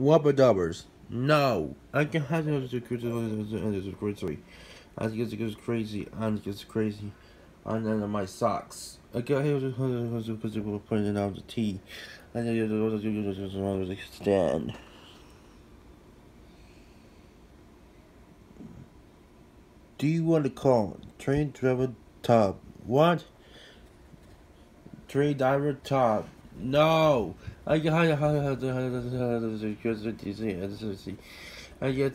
Wubba dubbers. No. I can have to crazy. Think it's crazy. I think it's crazy. And then my socks. I got here to put it out the tea. And then stand. Do you want to call train driver top? What? Train driver top. No. I get I get I get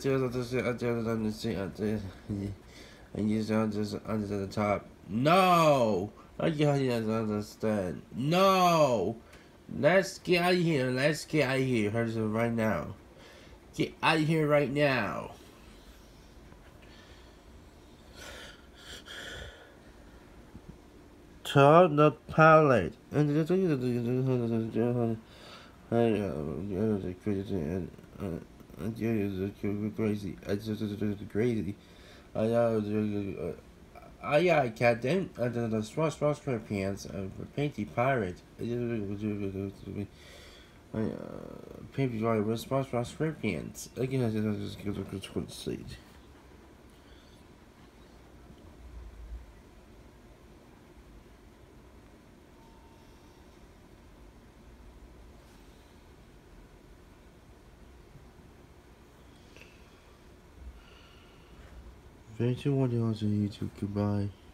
and you sound just under the top. No, I can't understand. No, let's get out of here. Let's get out of here. Hurts right now. Get out of here right now. Turn the palette. Crazy crazy. I yeah, captain. Uh, the the strong strong strong pants. Uh, painty pirate. Uh, painty pirate with strong strong strong pants. Again, I just give a good seat. Thank you for watching on YouTube. Goodbye.